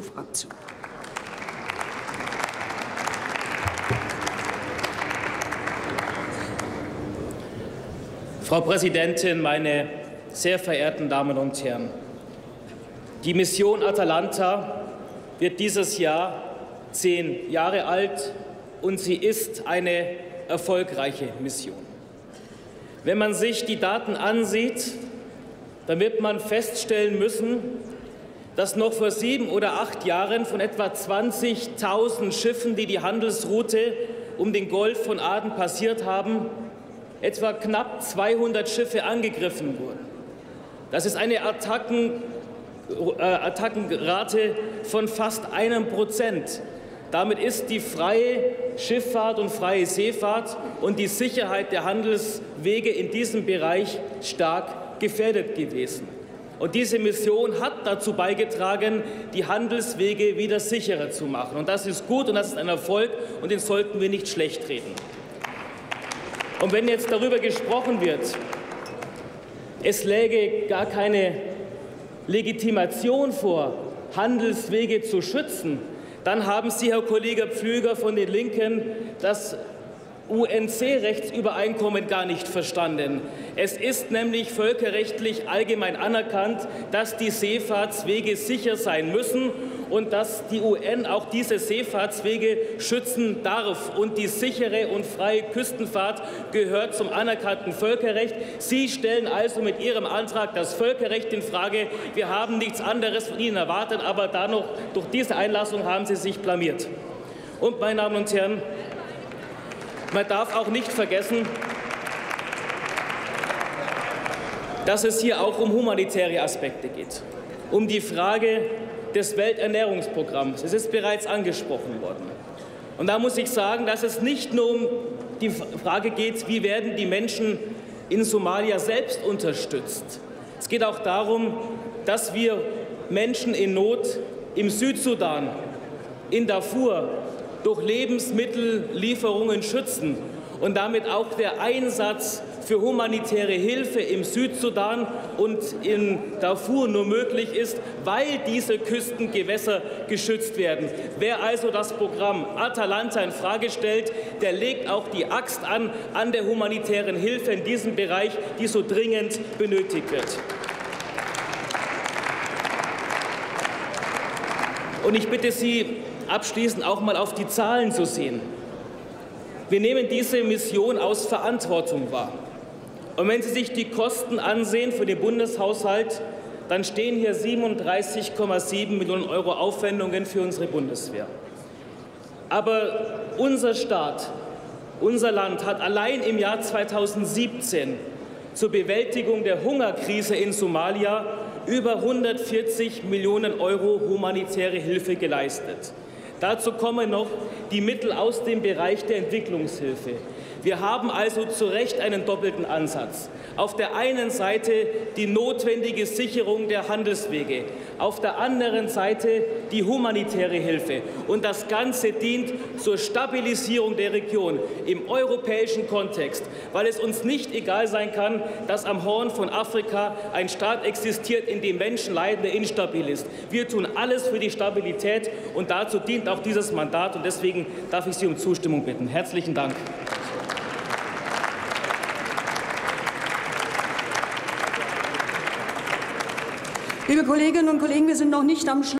Fraktion. Frau Präsidentin, meine sehr verehrten Damen und Herren! Die Mission Atalanta wird dieses Jahr zehn Jahre alt und sie ist eine erfolgreiche Mission. Wenn man sich die Daten ansieht, dann wird man feststellen müssen, dass noch vor sieben oder acht Jahren von etwa 20.000 Schiffen, die die Handelsroute um den Golf von Aden passiert haben, etwa knapp 200 Schiffe angegriffen wurden. Das ist eine Attacken, äh, Attackenrate von fast einem Prozent. Damit ist die freie Schifffahrt und freie Seefahrt und die Sicherheit der Handelswege in diesem Bereich stark gefährdet gewesen. Und diese Mission hat dazu beigetragen, die Handelswege wieder sicherer zu machen. Und das ist gut und das ist ein Erfolg und den sollten wir nicht schlecht reden. Und wenn jetzt darüber gesprochen wird, es läge gar keine Legitimation vor, Handelswege zu schützen, dann haben Sie, Herr Kollege Pflüger von den Linken, das UNC-Rechtsübereinkommen gar nicht verstanden. Es ist nämlich völkerrechtlich allgemein anerkannt, dass die Seefahrtswege sicher sein müssen und dass die UN auch diese Seefahrtswege schützen darf. Und die sichere und freie Küstenfahrt gehört zum anerkannten Völkerrecht. Sie stellen also mit Ihrem Antrag das Völkerrecht in Frage. Wir haben nichts anderes von Ihnen erwartet, aber da noch durch diese Einlassung haben Sie sich blamiert. Und, meine Damen und Herren, man darf auch nicht vergessen, dass es hier auch um humanitäre Aspekte geht, um die Frage des Welternährungsprogramms. Es ist bereits angesprochen worden. Und da muss ich sagen, dass es nicht nur um die Frage geht, wie werden die Menschen in Somalia selbst unterstützt. Es geht auch darum, dass wir Menschen in Not im Südsudan, in Darfur, durch Lebensmittellieferungen schützen und damit auch der Einsatz für humanitäre Hilfe im Südsudan und in Darfur nur möglich ist, weil diese Küstengewässer geschützt werden. Wer also das Programm Atalanta in Frage stellt, der legt auch die Axt an an der humanitären Hilfe in diesem Bereich, die so dringend benötigt wird. Und ich bitte Sie, abschließend auch mal auf die Zahlen zu sehen. Wir nehmen diese Mission aus Verantwortung wahr. Und wenn Sie sich die Kosten ansehen für den Bundeshaushalt, dann stehen hier 37,7 Millionen Euro Aufwendungen für unsere Bundeswehr. Aber unser Staat, unser Land hat allein im Jahr 2017 zur Bewältigung der Hungerkrise in Somalia über 140 Millionen Euro humanitäre Hilfe geleistet. Dazu kommen noch die Mittel aus dem Bereich der Entwicklungshilfe. Wir haben also zu Recht einen doppelten Ansatz. Auf der einen Seite die notwendige Sicherung der Handelswege, auf der anderen Seite die humanitäre Hilfe. Und das Ganze dient zur Stabilisierung der Region im europäischen Kontext, weil es uns nicht egal sein kann, dass am Horn von Afrika ein Staat existiert, in dem Menschen leiden, der instabil ist. Wir tun alles für die Stabilität und dazu dient auch dieses Mandat. Und deswegen darf ich Sie um Zustimmung bitten. Herzlichen Dank. Liebe Kolleginnen und Kollegen, wir sind noch nicht am Schluss.